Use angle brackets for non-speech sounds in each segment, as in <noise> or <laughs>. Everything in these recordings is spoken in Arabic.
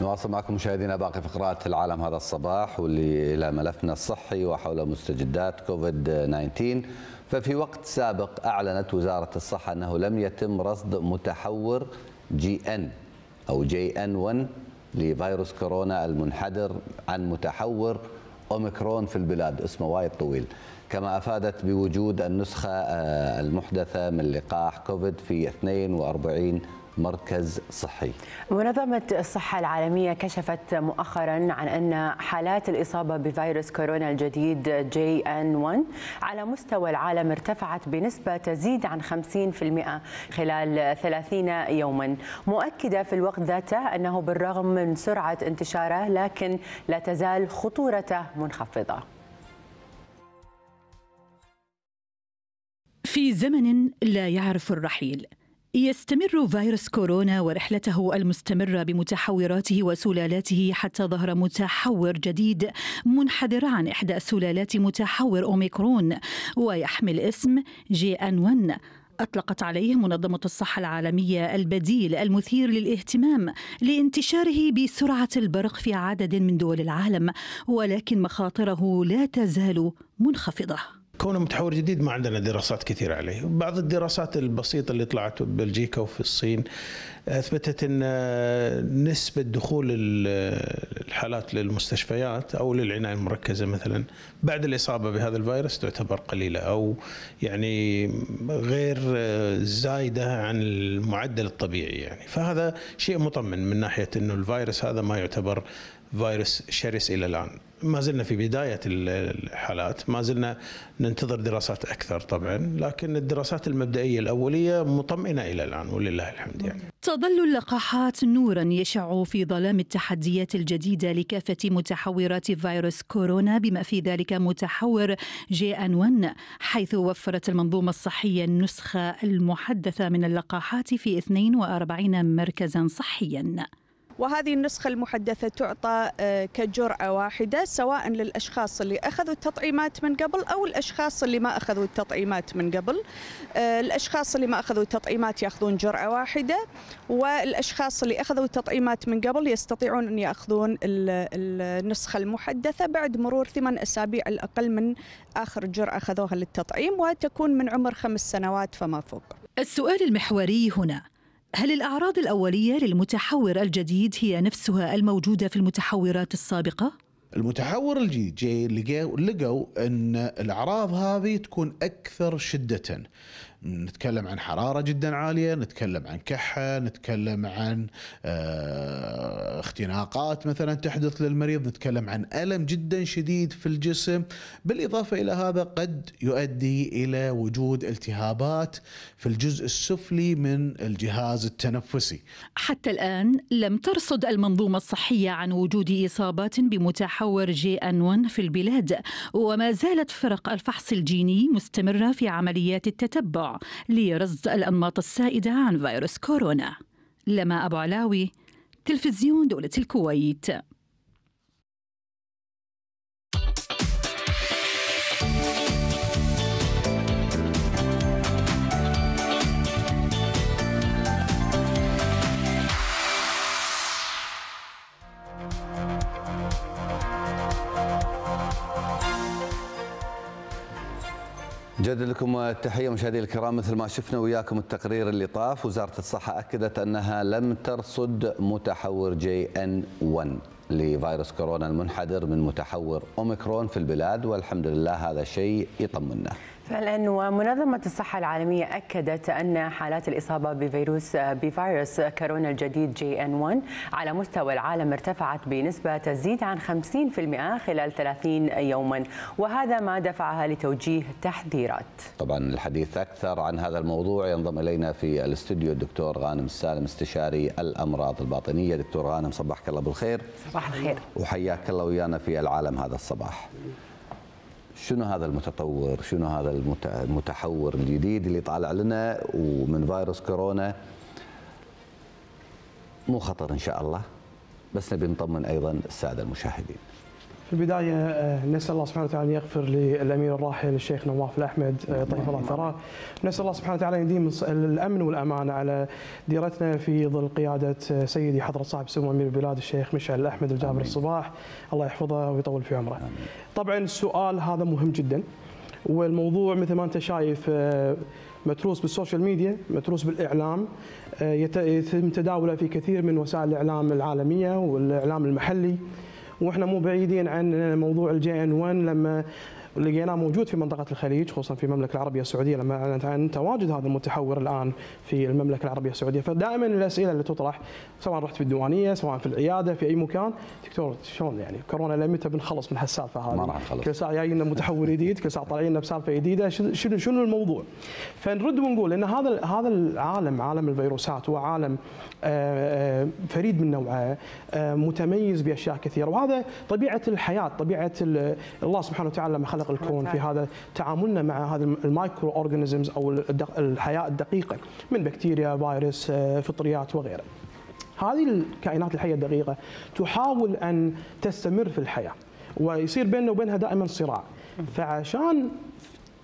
نواصل معكم مشاهدينا باقي فقرات العالم هذا الصباح واللي إلى ملفنا الصحي وحول مستجدات كوفيد 19 ففي وقت سابق أعلنت وزارة الصحة أنه لم يتم رصد متحور JN أو JN 1 لفيروس كورونا المنحدر عن متحور أوميكرون في البلاد. اسمه وايد طويل. كما أفادت بوجود النسخة المحدثة من لقاح كوفيد في 42 مركز صحي. منظمة الصحة العالمية كشفت مؤخرا عن أن حالات الإصابة بفيروس كورونا الجديد جي ان 1 على مستوى العالم ارتفعت بنسبة تزيد عن 50% خلال 30 يوما. مؤكدة في الوقت ذاته أنه بالرغم من سرعة انتشاره لكن لا تزال خطورته منخفضة. في زمن لا يعرف الرحيل يستمر فيروس كورونا ورحلته المستمرة بمتحوراته وسلالاته حتى ظهر متحور جديد منحدر عن إحدى سلالات متحور أوميكرون ويحمل اسم جي أن 1 أطلقت عليه منظمة الصحة العالمية البديل المثير للاهتمام لانتشاره بسرعة البرق في عدد من دول العالم ولكن مخاطره لا تزال منخفضة. كونه متحور جديد ما عندنا دراسات كثيرة عليه. بعض الدراسات البسيطة اللي طلعت ببلجيكا وفي الصين أثبتت أن نسبة دخول الحالات للمستشفيات أو للعناية المركزة مثلا بعد الإصابة بهذا الفيروس تعتبر قليلة أو يعني غير زايدة عن المعدل الطبيعي يعني. فهذا شيء مطمن من ناحية أنه الفيروس هذا ما يعتبر فيروس شرس إلى الآن. ما زلنا في بداية الحالات ما زلنا ننتظر دراسات أكثر طبعا لكن الدراسات المبدئية الأولية مطمئنة إلى الآن ولله الحمد يعني. تظل اللقاحات نورا يشع في ظلام التحديات الجديدة لكافة متحورات فيروس كورونا بما في ذلك متحور جي إن 1 حيث وفرت المنظومة الصحية النسخة المحدثة من اللقاحات في 42 مركزا صحيا. وهذه النسخة المحدثة تعطى كجرعة واحدة سواء للأشخاص اللي أخذوا التطعيمات من قبل أو الأشخاص اللي ما أخذوا التطعيمات من قبل. الأشخاص اللي ما أخذوا التطعيمات يأخذون جرعة واحدة والأشخاص اللي أخذوا التطعيمات من قبل يستطيعون أن يأخذون النسخة المحدثة بعد مرور ثمان أسابيع الأقل من آخر جرعة أخذوها للتطعيم وتكون من عمر خمس سنوات فما فوق. السؤال المحوري هنا هل الأعراض الأولية للمتحور الجديد هي نفسها الموجودة في المتحورات السابقة؟ المتحور الجديد لقوا لقوا أن الأعراض هذه تكون أكثر شدة نتكلم عن حرارة جدا عالية نتكلم عن كحة نتكلم عن اختناقات مثلا تحدث للمريض نتكلم عن ألم جدا شديد في الجسم. بالإضافة إلى هذا قد يؤدي إلى وجود التهابات في الجزء السفلي من الجهاز التنفسي. حتى الآن لم ترصد المنظومة الصحية عن وجود إصابات بمتحور جي إن 1 في البلاد وما زالت فرق الفحص الجيني مستمرة في عمليات التتبع. لرصد الأنماط السائدة عن فيروس كورونا. لما أبو علاوي تلفزيون دولة الكويت. نجدد لكم التحية مشاهدينا الكرام مثل ما شفنا وياكم التقرير اللي طاف وزارة الصحة أكدت أنها لم ترصد متحور JN 1 لفيروس كورونا المنحدر من متحور أوميكرون في البلاد والحمد لله هذا شيء يطمنا. فعلا ومنظمة الصحة العالمية أكدت أن حالات الإصابة بفيروس بفيروس كورونا الجديد JN 1 على مستوى العالم ارتفعت بنسبة تزيد عن 50% خلال 30 يوما وهذا ما دفعها لتوجيه تحذيرات. طبعا الحديث أكثر عن هذا الموضوع ينضم إلينا في الاستوديو الدكتور غانم السالم استشاري الأمراض الباطنية دكتور غانم صبحك الله بالخير. صباح الخير. وحياك الله ويانا في العالم هذا الصباح. شنو هذا المتطور؟ شنو هذا المتحور الجديد اللي طالع لنا ومن فيروس كورونا؟ مو خطر إن شاء الله بس نبي نطمن أيضا السادة المشاهدين. في البداية آه، نسأل الله سبحانه وتعالى أن يغفر للأمير الراحل الشيخ نواف الأحمد آه، طيب الله ثراه. نسأل الله سبحانه وتعالى أن يديم الأمن والأمان على ديرتنا في ظل قيادة آه، سيدي حضرة صاحب سمو أمير البلاد الشيخ مشعل الأحمد الجابر الصباح. الله يحفظه ويطول في عمره. طبعا السؤال هذا مهم جدا والموضوع مثل ما أنت شايف متروس بال social media متروس بالإعلام يت- يتم تداوله في كثير من وسائل الإعلام العالمية والإعلام المحلي. وإحنا مو بعيدين عن موضوع الجي ان 1 لما لقيناه موجود في منطقة الخليج خصوصا في المملكة العربية السعودية. لما أعلنت عن تواجد هذا المتحور الآن في المملكة العربية السعودية فدائما الأسئلة اللي تطرح سواء رحت في الديوانية سواء في العيادة في أي مكان دكتور شلون يعني كورونا لمتى بنخلص من هالسالفة هذه. ما راح نخلص. كل ساعة جاينا متحور جديد كل ساعة طالعين لنا بسالفة جديدة. شنو شنو الموضوع؟ فنرد ونقول إن هذا هذا العالم عالم الفيروسات هو عالم آه، آه، فريد من نوعه آه، متميز بأشياء كثيرة. وهذا طبيعة الحياة طبيعة ال- الله سبحانه وتعالى لما خلق الكون في هذا تعاملنا مع هذا ال microorganisms أو الحياة الدقيقة من بكتيريا فيروس آه، فطريات وغيره هذه الكائنات الحية الدقيقة تحاول أن تستمر في الحياة ويصير بيننا وبينها دائما صراع. فعشان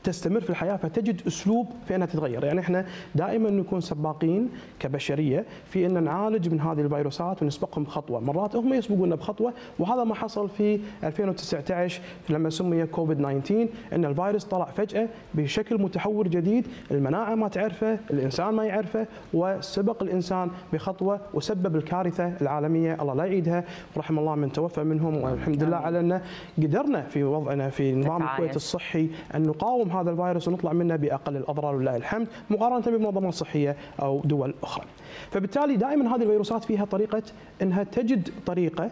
تستمر في الحياة فتجد أسلوب في أنها تتغير، يعني إحنا دائما نكون سباقين كبشرية في أن نعالج من هذه الفيروسات ونسبقهم بخطوة، مرات هم يسبقونا بخطوة وهذا ما حصل في 2019 لما سمي كوفيد 19 إن الفيروس طلع فجأة بشكل متحور جديد، المناعة ما تعرفه، الإنسان ما يعرفه وسبق الإنسان بخطوة وسبب الكارثة العالمية الله لا يعيدها. ورحم الله من توفى منهم والحمد لله على ان قدرنا في وضعنا في نظام. الكويت الصحي أن نقاوم هذا الفيروس ونطلع منه بأقل الأضرار ولله الحمد مقارنة بمنظمات صحية أو دول أخرى. فبالتالي دائما هذه الفيروسات فيها طريقة إنها تجد طريقة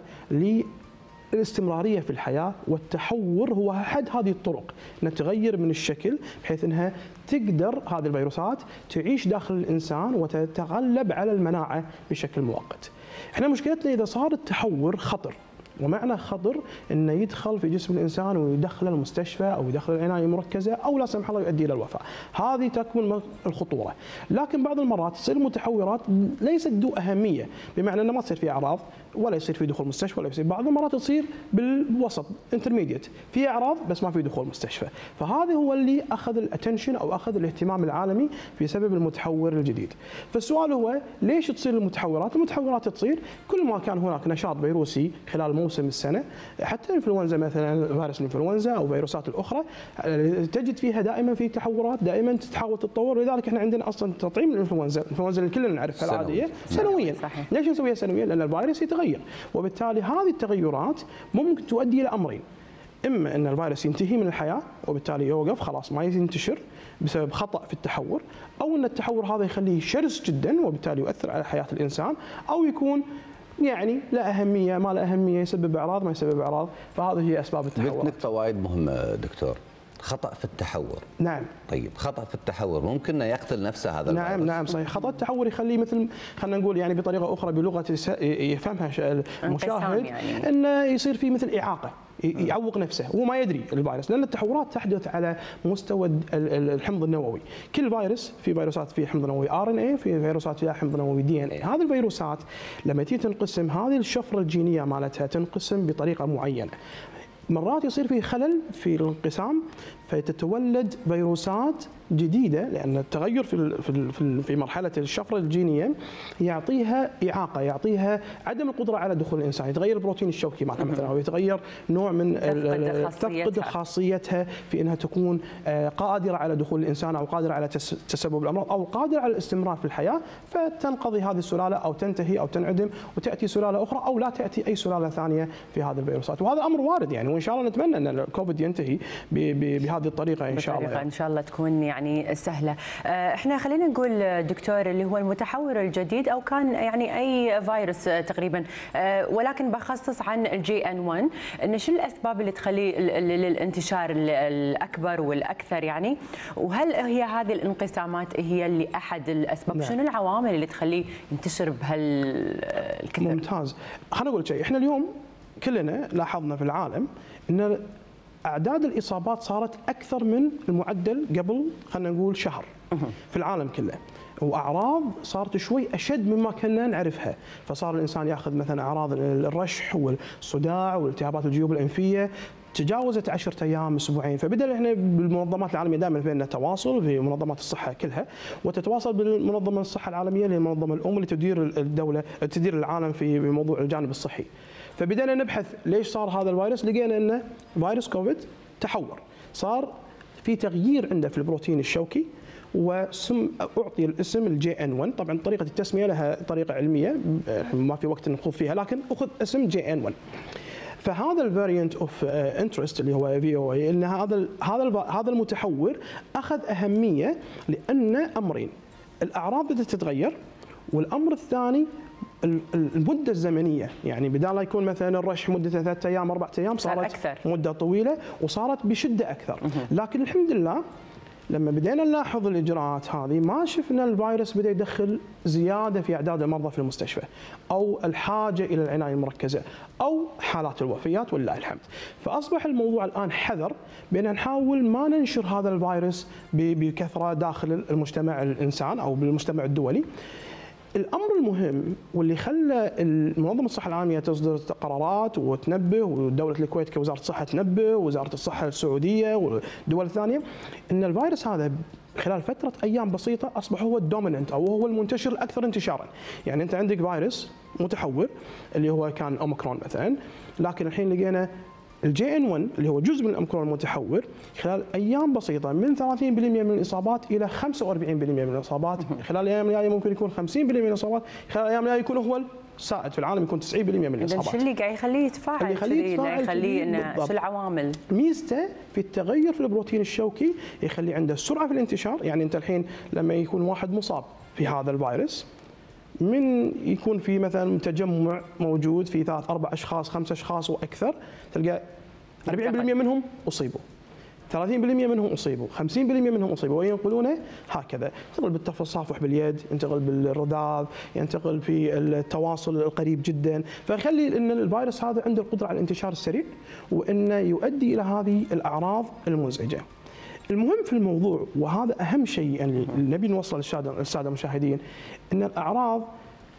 الاستمراريه في الحياة والتحور هو أحد هذه الطرق انها تغير من الشكل بحيث إنها تقدر هذه الفيروسات تعيش داخل الإنسان وتتغلب على المناعة بشكل مؤقت. إحنا مشكلتنا إذا صار التحور خطر ومعنى خطر إنه يدخل في جسم الإنسان ويدخله المستشفى أو يدخل العناية المركزة أو لا سمح الله يؤدي إلى الوفاة، هذه تكمن الخطورة، لكن بعض المرات تصير المتحورات ليست ذو أهمية، بمعنى إنه ما تصير في أعراض. ولا يصير في دخول مستشفى ولا يصير بعض المرات تصير بالوسط intermediate، في أعراض بس ما في دخول مستشفى، فهذا هو اللي أخذ ال attention أو أخذ الاهتمام العالمي بسبب المتحور الجديد. فالسؤال هو ليش تصير المتحورات؟ المتحورات تصير كل ما كان هناك نشاط فيروسي خلال موسم السنة حتى الانفلونزا مثلا فيروس الانفلونزا أو فيروسات الأخرى تجد فيها دائما في تحورات دائما تحاول تتطور لذلك إحنا عندنا أصلا تطعيم الإنفلونزا الإنفلونزا اللي كلنا نعرفها. العادية سنويا. ليش نسويها سنويا؟ لأن الفيروس يتغير وبالتالي هذه التغيرات ممكن تؤدي إلى أمرين. إما أن الفيروس ينتهي من الحياة وبالتالي يوقف خلاص ما ينتشر بسبب خطأ في التحور أو أن التحور هذا يخليه شرس جدا وبالتالي يؤثر على حياة الإنسان أو يكون يعني لا أهمية ما لا أهمية يسبب أعراض ما يسبب أعراض فهذه هي أسباب قلت التحور نقطة وايد مهمة دكتور. خطأ في التحور. نعم. طيب خطأ في التحور. ممكن انه يقتل نفسه هذا نعم الفيروس. نعم صحيح. خطأ التحور يخليه مثل خلينا نقول يعني بطريقة أخرى بلغة يس- يفهمها المشاهد يعني. انه يصير في مثل إعاقة ي- يعوق نفسه. هو ما يدري الفيروس لأن التحورات تحدث على مستوى ال- ال- الحمض النووي. كل فيروس في فيروسات فيها حمض نووي RNA في فيروسات فيها حمض نووي DNA هذه الفيروسات لما تيجي تنقسم هذه الشفرة الجينية مالتها تنقسم بطريقة معينة. مرات يصير في خلل في الانقسام فتتولد فيروسات جديدة لأن التغير في في في مرحلة الشفره الجينية يعطيها إعاقة يعطيها عدم القدرة على دخول الإنسان يتغير البروتين الشوكي مالها مثلا أو يتغير نوع من تفقد خاصيتها. في إنها تكون آه، قادرة على دخول الإنسان أو قادرة على تس- تسبب الأمراض أو قادرة على الاستمرار في الحياة فتنقضي هذه السلالة أو تنتهي أو تنعدم وتأتي سلالة أخرى أو لا تأتي أي سلالة ثانية في هذه الفيروسات وهذا أمر وارد يعني وإن شاء الله نتمنى أن الكوفيد ينتهي ب- ب- بهذه الطريقة إن شاء الله. إن شاء الله تكون يعني سهلة. آه، إحنا خلينا نقول آه، دكتور اللي هو المتحور الجديد أو كان يعني أي فيروس آه، تقريبا آه، ولكن بخصص عن الجي إن 1 ان شو الأسباب اللي ال- للانتشار ال- الأكبر والأكثر يعني؟ وهل هي هذه الانقسامات هي اللي احد الأسباب؟ نعم. شنو العوامل اللي تخليه ينتشر بهالكثر ممتاز. خلينا نقول شيء. إحنا اليوم كلنا لاحظنا في العالم إن أعداد الإصابات صارت أكثر من المعدل قبل خلينا نقول شهر في العالم كله. وأعراض صارت شوي أشد مما كنا نعرفها. فصار الإنسان يأخذ مثلا أعراض الرشح والصداع والالتهابات الجيوب الأنفية تجاوزت 10 أيام أسبوعين. فبدا إحنا بالمنظمات العالمية دائما بيننا تواصل في منظمات الصحة كلها وتتواصل بالمنظمة الصحة العالمية اللي هي المنظمة الأم اللي تدير الدولة تدير العالم في موضوع الجانب الصحي. فبدأنا نبحث ليش صار هذا الفيروس لقينا إنه فيروس كوفيد تحور. صار في تغيير عنده في البروتين الشوكي وسم أعطي الاسم ال JN 1 طبعا طريقة التسمية لها طريقة علمية ما في وقت نخوض فيها لكن أخذ اسم JN 1 فهذا ال variant of interest اللي هو VOI إن هذا هذا هذا المتحور أخذ أهمية لأن أمرين. الأعراض بدأت تتغير والأمر الثاني المدة الزمنية يعني بدال لا يكون مثلا الرشح مدته ثلاثة أيام أربع أيام صارت أكثر. مدة طويلة وصارت بشدة أكثر لكن الحمد لله لما بدينا نلاحظ الإجراءات هذه ما شفنا الفيروس بدأ يدخل زيادة في أعداد المرضى في المستشفى أو الحاجة إلى العناية المركزة أو حالات الوفيات ولله الحمد. فأصبح الموضوع الآن حذر بأن نحاول ما ننشر هذا الفيروس بكثرة داخل المجتمع الإنسان أو بالمجتمع الدولي. الأمر المهم واللي خلى منظمة الصحة العالميه تصدر قرارات وتنبه ودولة الكويت كوزارة الصحة تنبه ووزاره الصحة السعودية والدول الثانية إن الفيروس هذا خلال فترة أيام بسيطة أصبح هو ال dominant أو هو المنتشر الأكثر انتشارا، يعني أنت عندك فيروس متحور اللي هو كان أوميكرون مثلا، لكن الحين لقينا ال JN 1 اللي هو جزء من الأوميكرون المتحور خلال أيام بسيطة من 30% من الإصابات إلى 45% من الإصابات خلال الأيام الجاية ممكن يكون 50% من الإصابات خلال الأيام الجاية يكون هو السائد في العالم يكون 90% من الإصابات. شو اللي قاعد يخليه يتفاعل؟ اللي يخليه يتفاعل يخليه إنه شو العوامل؟ ميزته في التغير في البروتين الشوكي يخلي عنده سرعة في الانتشار، يعني أنت الحين لما يكون واحد مصاب في هذا الفيروس من يكون في مثلا تجمع موجود في ثلاث أربع أشخاص خمس أشخاص وأكثر تلقى 40% منهم أصيبوا. 30% منهم أصيبوا. 50% منهم أصيبوا. وينقلونه هكذا. ينتقل بالتصافح باليد ينتقل بالرذاذ ينتقل في التواصل القريب جدا. فيخلي إن الفيروس هذا عنده القدرة على الانتشار السريع وإنه يؤدي إلى هذه الأعراض المزعجة. المهم في الموضوع وهذا أهم شيء يعني نبي نوصل للسادة المشاهدين إن الأعراض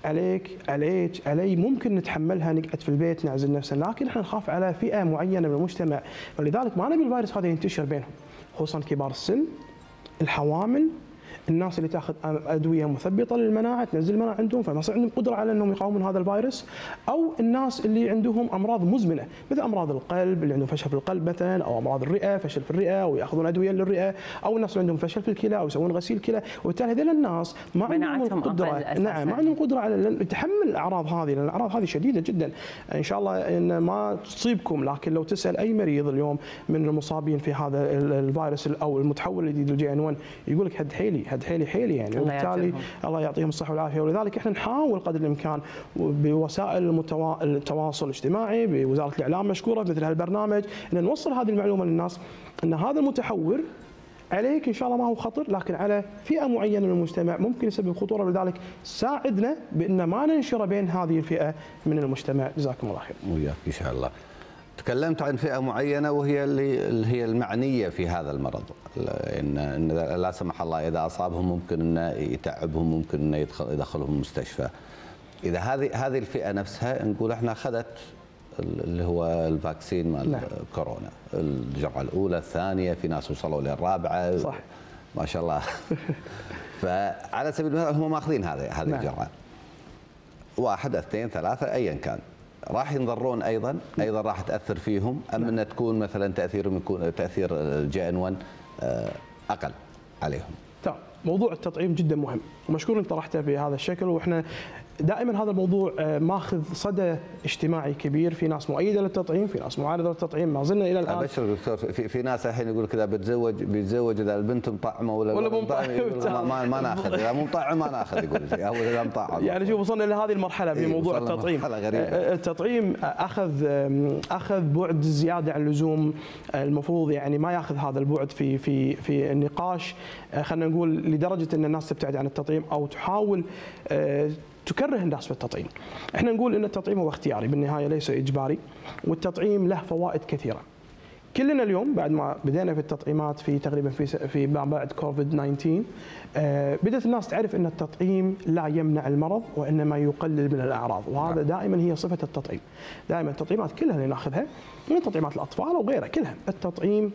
عليك عليك علي. ممكن نتحملها نقعد في البيت نعزل نفسنا لكن إحنا نخاف على فئة معينة من المجتمع. فلذلك ما نبي الفيروس هذا ينتشر بينهم خصوصا كبار السن الحوامل الناس اللي تاخذ أدوية مثبطة للمناعة تنزل المناعة عندهم فما يصير عندهم قدرة على أنهم يقاومون هذا الفيروس. أو الناس اللي عندهم أمراض مزمنة مثل أمراض القلب اللي عندهم فشل في القلب مثلا أو أمراض الرئة فشل في الرئة ويأخذون أدوية للرئة. أو الناس اللي عندهم فشل في الكلى أو يسوون غسيل كلى. وبالتالي هذول الناس ما عندهم قدرة نعم ما عندهم قدرة على تحمل الأعراض هذه لأن الأعراض هذه شديدة جدا. إن شاء الله إن ما تصيبكم لكن لو تسأل أي مريض اليوم من المصابين في هذا الفيروس أو المتحول الجديد الجي إن 1 يقول لك هد حيلي هد حيلي حيلي يعني. وبالتالي الله يعطيهم الصحة والعافية. ولذلك إحنا نحاول قدر الإمكان بوسائل المتوا... التواصل الاجتماعي بوزارة الإعلام مشكورة مثل هالبرنامج إن نوصل هذه المعلومة للناس إن هذا المتحور عليك إن شاء الله ما هو خطر لكن على فئة معينة من المجتمع ممكن يسبب خطورة. لذلك ساعدنا بإن ما ننشره بين هذه الفئة من المجتمع جزاكم الله خير. وياك إن شاء الله. تكلمت عن فئة معينة وهي اللي هي المعنية في هذا المرض. ان إن لا سمح الله إذا أصابهم ممكن إنه يتعبهم ممكن إنه يدخل يدخلهم المستشفى. إذا هذه هذه الفئة نفسها نقول إحنا أخذت اللي هو ال vaccine مال نعم. كورونا. الجرعة الأولى الثانية في ناس وصلوا للرابعه صح. ما شاء الله. <laughs> فعلى سبيل المثال هم ماخذين هذه هذه نعم. الجرعة. واحد اثنين ثلاثة ايا كان. راح ينضرون أيضا أيضا راح تأثر فيهم ام. إنها تكون مثلا تأثيرهم يكون تأثير جي إن 1 أقل عليهم تمام موضوع التطعيم جدا مهم. ومشكور انت طرحته بهذا الشكل. وإحنا دائما هذا الموضوع آه، ماخذ صدى اجتماعي كبير. في ناس مؤيدة للتطعيم في ناس معارضه للتطعيم. ما زلنا إلى الآن. أبشر دكتور في, في ناس الحين يقول كذا بتزوج بيتزوج إذا البنت مطعمة ولا ولا مو ما, ما ناخذ. إذا مو مطعم ما ناخذ يقول أو إذا مطعم. يعني شوف وصلنا لهذه المرحلة في إيه موضوع التطعيم. غريبة. آه، التطعيم أخذ أخذ بعد زيادة عن اللزوم. المفروض يعني ما يأخذ هذا البعد في في في النقاش. آه، خلينا نقول لدرجة أن الناس تبتعد عن التطعيم أو تحاول تكره الناس في التطعيم. إحنا نقول إن التطعيم هو اختياري بالنهاية ليس إجباري والتطعيم له فوائد كثيرة. كلنا اليوم بعد ما بدينا في التطعيمات في تقريبا في في ما بعد كوفيد 19 آه، بدأت الناس تعرف إن التطعيم لا يمنع المرض وإنما يقلل من الأعراض وهذا دائما هي صفة التطعيم دائما التطعيمات كلها اللي ناخذها من تطعيمات الأطفال أو غيرها كلها التطعيم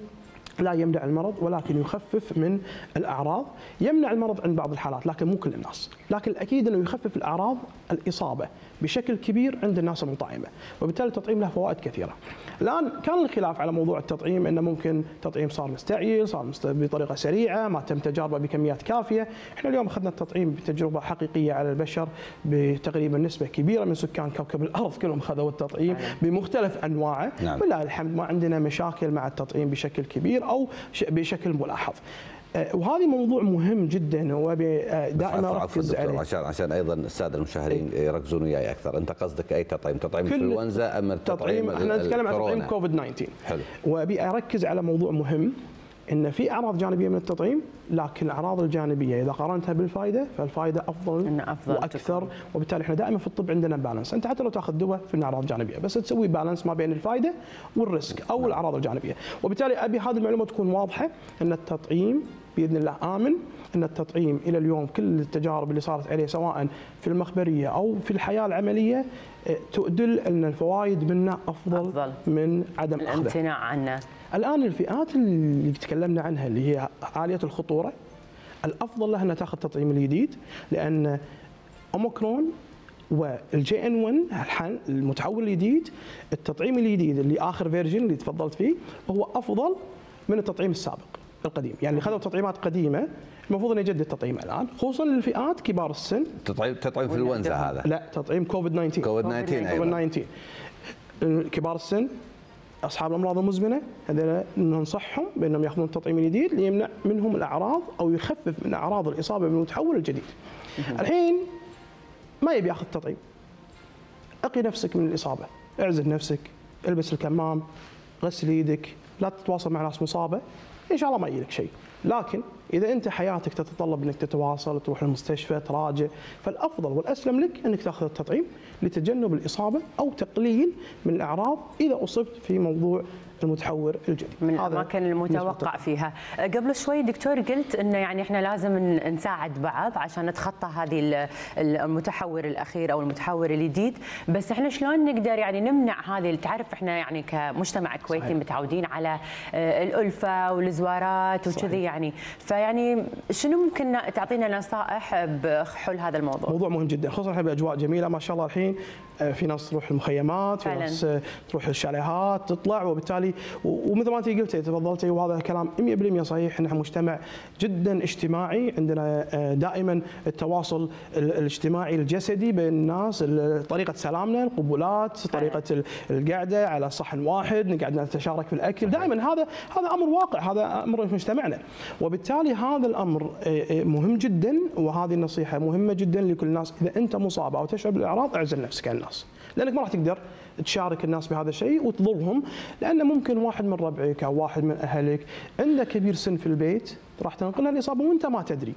لا يمنع المرض ولكن يخفف من الأعراض، يمنع المرض عند بعض الحالات لكن مو كل الناس، لكن الأكيد إنه يخفف الأعراض الإصابة بشكل كبير عند الناس المطعمه، وبالتالي التطعيم له فوائد كثيرة. الآن كان الخلاف على موضوع التطعيم إنه ممكن تطعيم صار مستعجل، صار مست- بطريقة سريعة، ما تم تجاربه بكميات كافية، إحنا اليوم أخذنا التطعيم بتجربة حقيقية على البشر بتقريبا نسبة كبيرة من سكان كوكب الأرض كلهم خذوا التطعيم بمختلف أنواعه، نعم. ولله الحمد ما عندنا مشاكل مع التطعيم بشكل كبير. أو بشكل ملاحظ. وهذه موضوع مهم جدا ودائما اركز عليه عشان عشان أيضا السادة المشاهدين يركزون وياي أكثر أنت قصدك أي تطعيم تطعيم كل الانفلونزا أم التطعيم تطعيم إحنا نتكلم عن تطعيم؟ كوفيد 19 حلو. وأبي أركز على موضوع مهم إن في أعراض جانبية من التطعيم لكن الأعراض الجانبية إذا قارنتها بالفائده فالفائده أفضل إنه أفضل وأكثر. وبالتالي إحنا دائما في الطب عندنا بالانس أنت حتى لو تأخذ دواء في الاعراض الجانبيه بس تسوي بالانس ما بين الفائده والريسك أو الأعراض الجانبية. وبالتالي أبي هذه المعلومة تكون واضحة إن التطعيم بإذن الله آمن. ان التطعيم إلى اليوم كل التجارب اللي صارت عليه سواء في المخبرية أو في الحياة العملية آه، تدل أن الفوائد منه أفضل, أفضل. من عدم الامتناع عنه الآن الفئات اللي تكلمنا عنها اللي هي عالية الخطورة الأفضل لها أنها تأخذ التطعيم الجديد لأن أوميكرون وال JN 1 الحين المتحور الجديد التطعيم الجديد اللي آخر version اللي تفضلت فيه هو أفضل من التطعيم السابق. القديم. يعني اللي خذوا تطعيمات قديمة المفروض إنه يجدد التطعيم الآن خصوصا للفئات كبار السن. تطعيم تطعيم انفلونزا هذا. لا تطعيم كوفيد 19 كوفيد 19 أيضا. كوفيد 19 كبار السن أصحاب الأمراض المزمنة هذول ننصحهم بأنهم يأخذون التطعيم الجديد ليمنع منهم الأعراض أو يخفف من أعراض الإصابة بالمتحول الجديد. الحين ما يبي يأخذ التطعيم. أقي نفسك من الإصابة، اعزل نفسك، البس الكمام، غسل إيدك، لا تتواصل مع ناس مصابة، إن شاء الله ما يجيلك شيء. لكن إذا أنت حياتك تتطلب إنك تتواصل تروح المستشفى تراجع فالأفضل والأسلم لك إنك تأخذ التطعيم لتجنب الإصابة أو تقليل من الأعراض إذا أصبت في موضوع المتحور الجديد. من الأماكن المتوقع فيها. قبل شوي دكتور قلت إنه يعني إحنا لازم نساعد بعض عشان نتخطى هذه ال- المتحور الأخير أو المتحور الجديد. بس إحنا شلون نقدر يعني نمنع هذه تعرف إحنا يعني كمجتمع كويتي صحيح. متعودين على آه، الألفة والزوارات وكذي يعني. فيعني شنو ممكن تعطينا نصائح بحل هذا الموضوع؟ موضوع مهم جدا خصوصا إحنا بأجواء جميلة ما شاء الله الحين آه، في ناس تروح المخيمات في. ناس آه، تروح الشاليهات تطلع وبالتالي ومثل ما انت قلتي تفضلتي وهذا كلام 100% صحيح ان إحنا مجتمع جدا اجتماعي. عندنا آه، دائما التواصل ال- الاجتماعي الجسدي بين الناس ال- طريقة سلامنا القبلات طريقة ال- القعدة على صحن واحد نقعد نتشارك في الأكل. دائما هذا هذا أمر واقع هذا أمر في مجتمعنا. وبالتالي هذا الأمر آه، آه، مهم جدا وهذه النصيحة مهمة جدا لكل الناس. إذا أنت مصاب أو تشعر بالإعراض اعزل نفسك عن الناس لأنك ما راح تقدر تشارك الناس بهذا الشيء وتضرهم لأن ممكن واحد من ربعك أو واحد من أهلك عنده كبير سن في البيت راح تنقلها الاصابه وأنت ما تدري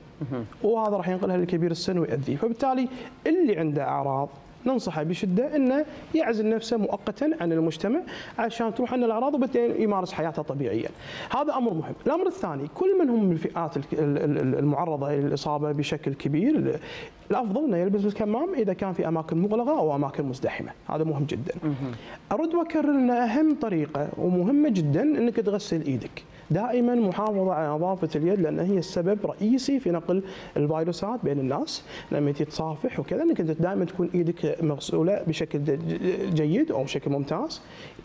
وهذا راح ينقلها لكبير السن ويؤذيه فبالتالي اللي عنده أعراض ننصحه بشدة إنه يعزل نفسه مؤقتا عن المجتمع عشان تروح عنه الأعراض وبالتالي يمارس حياته طبيعيا. هذا أمر مهم. الأمر الثاني كل من هم من الفئات المعرضة للإصابة بشكل كبير الافضل انه يلبس الكمام إذا كان في أماكن مغلقة أو أماكن مزدحمة، هذا مهم جدا. أرد وأكرر أن أهم طريقة ومهمة جدا أنك تغسل إيدك. دائما محافظة على نظافة اليد لأن هي السبب رئيسي في نقل الفيروسات بين الناس لما تتصافح وكذا أنك دائما تكون إيدك مغسولة بشكل جيد أو بشكل ممتاز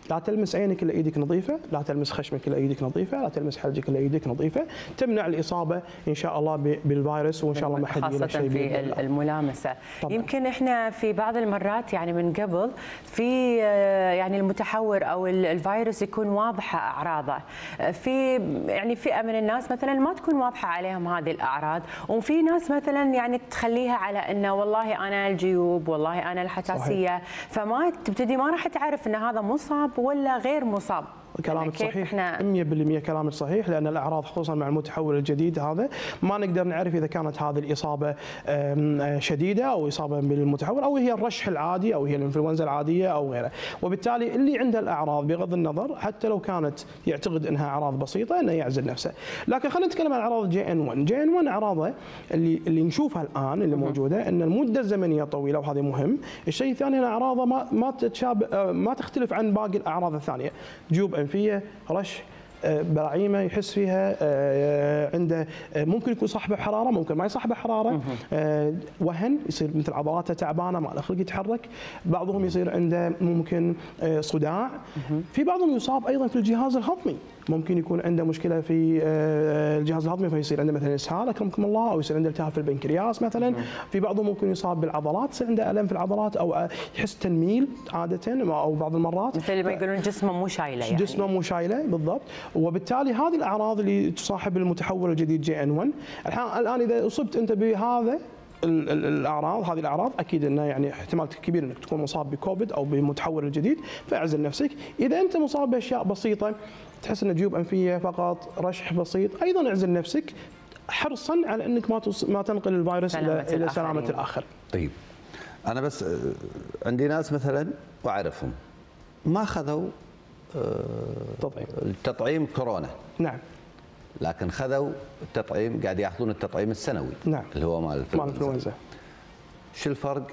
لا تلمس عينك إلا إيدك نظيفة لا تلمس خشمك إلا إيدك نظيفة لا تلمس حلجك إلا إيدك نظيفة. تمنع الإصابة إن شاء الله بالفيروس وإن شاء الله ما حد يجيله شيء في الله. الملامسة. طبعاً. يمكن إحنا في بعض المرات يعني من قبل في آه، يعني المتحور أو ال- الفيروس يكون واضحة أعراضه. آه، في يعني فئة من الناس مثلا ما تكون واضحة عليهم هذه الأعراض وفي ناس مثلا يعني تخليها على إنه والله أنا الجيوب والله أنا الحساسية. فما تبتدي ما راح تعرف إن هذا مصاب ولا غير مصاب. كلامك صحيح إحنا- 100% كلامك صحيح لأن الأعراض خصوصا مع المتحول الجديد هذا ما نقدر نعرف إذا كانت هذه الإصابة آه، شديدة أو إصابة بالمتحول أو هي الرشح العادي أو هي الإنفلونزا العادية أو غيره. وبالتالي اللي عنده الأعراض بغض النظر حتى لو كانت يعتقد إنها أعراض بسيطة إنه يعزل نفسه. لكن خلينا نتكلم عن أعراض جي إن 1 جي إن 1 أعراضه اللي اللي نشوفها الآن اللي موجودة إن المدة الزمنية طويلة وهذا مهم. الشيء الثاني إن أعراضه ما ما تتشابه آه، ما تختلف عن باقي الأعراض الثانية. جيوب أنفية رش آه، براعيمة يحس فيها آه، عنده آه، ممكن يكون صاحبه حرارة ممكن ما يصاحبه حرارة. وهن يصير مثل عضلاته تعبانة ما له خلق يتحرك. بعضهم يصير عنده ممكن صداع. في بعضهم يصاب أيضا في الجهاز الهضمي. ممكن يكون عنده مشكلة في آه، الجهاز الهضمي فيصير عنده مثلا إسهال أكرمكم الله أو يصير عنده التهاب في البنكرياس مثلا. في بعضهم ممكن يصاب بالعضلات يصير عنده ألم في العضلات أو آه، يحس تنميل عادة أو بعض المرات. مثل ما يقولون جسمه مو شايلة يعني. جسمه مو شايلة بالضبط. وبالتالي هذه الأعراض اللي تصاحب المتحول الجديد جي إن 1 الحين الآن إذا أصبت أنت بهذا الأعراض هذه الأعراض أكيد انه يعني احتمال كبير إنك تكون مصاب بكوفيد أو بمتحول الجديد فاعزل نفسك. إذا أنت مصاب بأشياء بسيطة تحس إن جيوب أنفية فقط رشح بسيط أيضا اعزل نفسك حرصا على إنك ما ما تنقل الفيروس إلى إلى سلامة. الآخر. طيب. أنا بس آه، عندي ناس مثلا وأعرفهم ما اخذوا تطعيم. التطعيم كورونا. نعم. لكن خذوا التطعيم قاعد ياخذون التطعيم السنوي. نعم. اللي هو مال الانفلونزا شو الفرق؟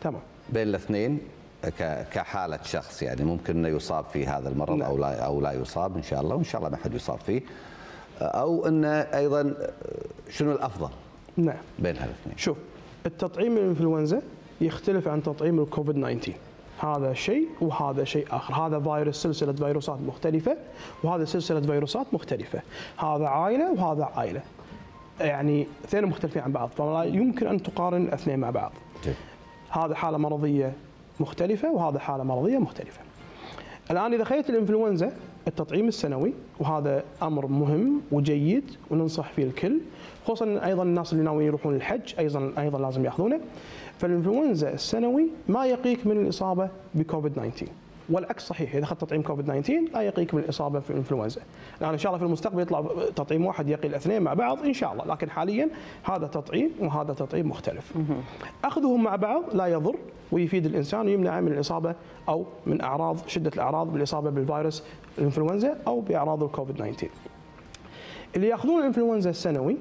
تمام. بين الاثنين كحالة شخص يعني ممكن إنه يصاب في هذا المرض نعم. أو لا أو لا يصاب إن شاء الله وإن شاء الله ما حد يصاب فيه. أو إنه أيضا شنو الأفضل؟ نعم. بين هالاثنين. شوف التطعيم الإنفلونزا يختلف عن تطعيم الكوفيد 19 هذا شيء وهذا شيء آخر. هذا فيروس سلسلة فيروسات مختلفة وهذا سلسلة فيروسات مختلفة. هذا عائلة وهذا عائلة. يعني اثنين مختلفين عن بعض فلا يمكن أن تقارن الاثنين مع بعض. هذا حالة مرضية مختلفة وهذا حالة مرضية مختلفة. الآن إذا خليت الإنفلونزا التطعيم السنوي وهذا أمر مهم وجيد وننصح فيه الكل خصوصا أيضا الناس اللي ناويين يروحون الحج أيضا أيضا لازم يأخذونه. فالإنفلونزا السنوي ما يقيك من الإصابة بكوفيد 19 والعكس صحيح إذا أخذت تطعيم كوفيد 19 لا يقيك من الإصابة في الإنفلونزا. الآن إن شاء الله في المستقبل يطلع تطعيم واحد يقي الاثنين مع بعض إن شاء الله. لكن حاليا هذا تطعيم وهذا تطعيم مختلف. أخذهم مع بعض لا يضر ويفيد الإنسان ويمنعه من الإصابة أو من أعراض شدة الأعراض بالإصابة بالفيروس الإنفلونزا أو بأعراض الكوفيد 19 اللي يأخذون الإنفلونزا السنوي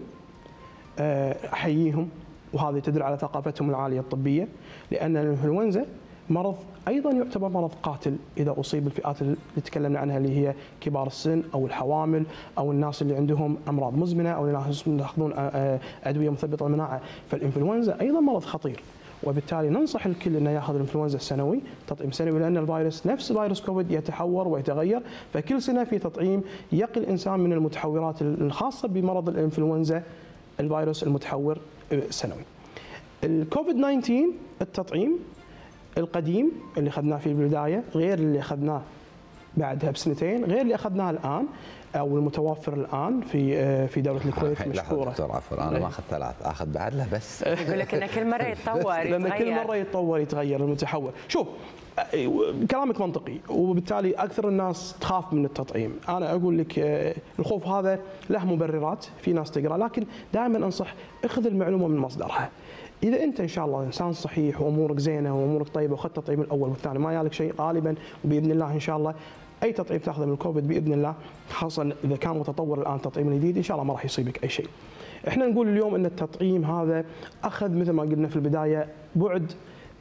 آه، أحييهم. وهذه تدل على ثقافتهم العالية الطبية لأن الإنفلونزا مرض أيضا يعتبر مرض قاتل إذا أصيب الفئات اللي تكلمنا عنها اللي هي كبار السن أو الحوامل أو الناس اللي عندهم أمراض مزمنة أو الناس ياخذون آه، آه، أدوية مثبطة المناعه فالإنفلونزا أيضا مرض خطير. وبالتالي ننصح الكل إنه يأخذ الإنفلونزا السنوي تطعيم سنوي لأن الفيروس نفس فيروس كوفيد يتحور ويتغير. فكل سنة في تطعيم يقي الإنسان من المتحورات الخاصة بمرض الإنفلونزا الفيروس المتحور السنوي. الكوفيد 19 التطعيم القديم اللي أخذناه في البداية غير اللي أخذناه بعدها بسنتين غير اللي أخذناه الآن أو المتوفر الآن في آه، في دولة <laughs> الكويت لحظه مشكوره دكتور عفوا أنا ما اخذ ثلاث أخذ بعد له بس. يقول لك انه كل مرة <laughs> يتطور لأن كل. مرة يتطور يتغير المتحور شوف أي- كلامك منطقي وبالتالي أكثر الناس تخاف من التطعيم. أنا أقول لك آه، الخوف هذا له مبررات في ناس تقرأ لكن دائما أنصح اخذ المعلومة من مصدرها. إذا أنت إن شاء الله إنسان صحيح وأمورك زينة وأمورك طيبة واخذت التطعيم الأول والثاني ما يالك شيء غالبا وبإذن الله إن شاء الله أي تطعيم تأخذه من الكوفيد بإذن الله خاصة إذا كان متطور الآن التطعيم الجديد إن شاء الله ما راح يصيبك أي شيء. إحنا نقول اليوم إن التطعيم هذا أخذ مثل ما قلنا في البداية بعد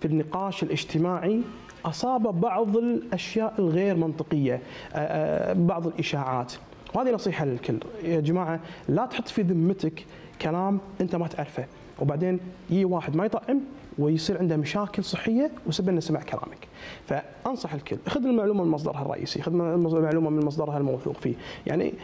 في النقاش الاجتماعي أصاب بعض الأشياء الغير منطقية آه، آه، بعض الإشاعات. وهذه نصيحة للكل. يا جماعة لا تحط في ذمتك كلام أنت ما تعرفه. وبعدين يجي واحد ما يطعم ويصير عنده مشاكل صحية وسبب انه سمع كلامك. فأنصح الكل خذ المعلومة من مصدرها الرئيسي، خذ المعلومة من مصدرها الموثوق فيه، يعني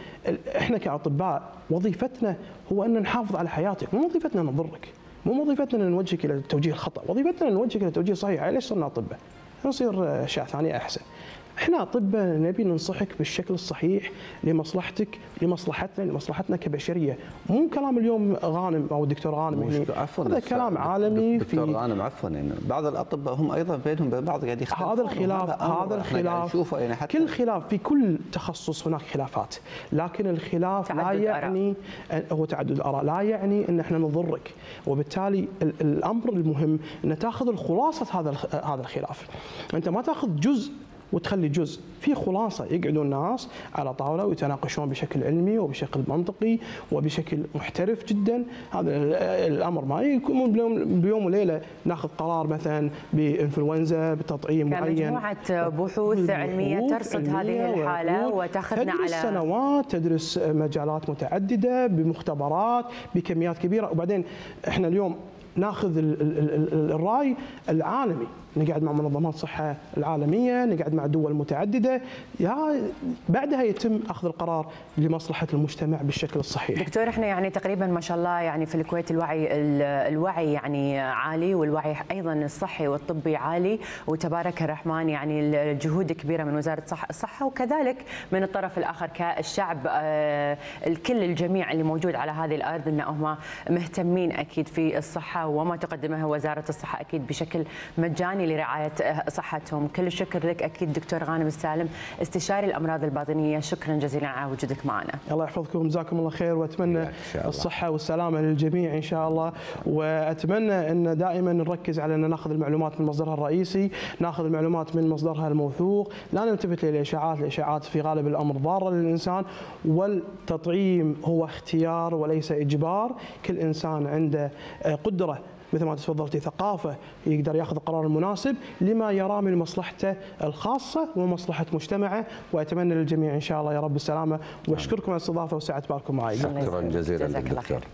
إحنا كأطباء وظيفتنا هو أن نحافظ على حياتك، مو وظيفتنا نضرك. مو وظيفتنا نوجهك إلى التوجيه الخطا، وظيفتنا نوجهك إلى التوجيه الصحيح، ليش صرنا أطباء؟ نصير اشياء ثانية أحسن. إحنا أطباء نبي ننصحك بالشكل الصحيح لمصلحتك لمصلحتنا لمصلحتنا كبشرية. مو كلام اليوم غانم أو الدكتور غانم هنا عفوا هذا كلام عالمي دكتور في غانم عفوا يعني. بعض الأطباء هم أيضا بينهم وبين بعض قاعد يختلفون هذا الخلاف هذا الخلاف. يعني حتى كل خلاف في كل تخصص هناك خلافات. لكن الخلاف لا. يعني هو تعدد الآراء. لا يعني أن إحنا نضرك. وبالتالي ال- الأمر المهم أن تأخذ الخلاصة هذا هذا الخلاف. أنت ما تأخذ جزء وتخلي جزء في خلاصة يقعدون الناس على طاولة ويتناقشون بشكل علمي وبشكل منطقي وبشكل محترف جدا. هذا ال- الأمر ما يكون بيوم, بيوم وليلة. ناخذ قرار مثلا بإنفلونزا بتطعيم معين. كمجموعة بحوث علمية بحوث ترصد هذه وعقود. وتأخذنا تدرس على سنوات تدرس مجالات متعددة بمختبرات بكميات كبيرة. وبعدين إحنا اليوم ناخذ ال- ال- ال- ال- الرأي العالمي. نقعد مع منظمات الصحه العالمية نقعد مع دول متعددة. يا بعدها يتم أخذ القرار لمصلحة المجتمع بالشكل الصحيح. دكتور إحنا يعني تقريبا ما شاء الله يعني في الكويت الوعي ال- الوعي يعني عالي والوعي أيضا الصحي والطبي عالي وتبارك الرحمن يعني الجهود كبيرة من وزارة الصحة وكذلك من الطرف الآخر كالشعب آه، الكل الجميع اللي موجود على هذه الأرض إن هم مهتمين أكيد في الصحة وما تقدمه وزارة الصحة أكيد بشكل مجاني. لرعاية آه، صحتهم. كل الشكر لك أكيد دكتور غانم السالم استشاري الأمراض الباطنية. شكرا جزيلا على وجودك معنا. الله يحفظكم جزاكم الله خير. وأتمنى إن شاء الله. الصحة والسلامة للجميع إن شاء الله. وأتمنى إن دائما نركز على أن ناخذ المعلومات من مصدرها الرئيسي ناخذ المعلومات من مصدرها الموثوق. لا نلتفت للإشاعات الإشاعات في غالب الأمر ضارة للإنسان. والتطعيم هو اختيار وليس إجبار. كل إنسان عنده آه، قدرة مثل ما تفضلتي ثقافة يقدر ياخذ القرار المناسب لما يراه من مصلحته الخاصة ومصلحة مجتمعه وأتمنى للجميع إن شاء الله يا رب السلامة وأشكركم على الاستضافة وسعه بالكم معي شكرا. جزيلا جزاك لك الله دكتور خير.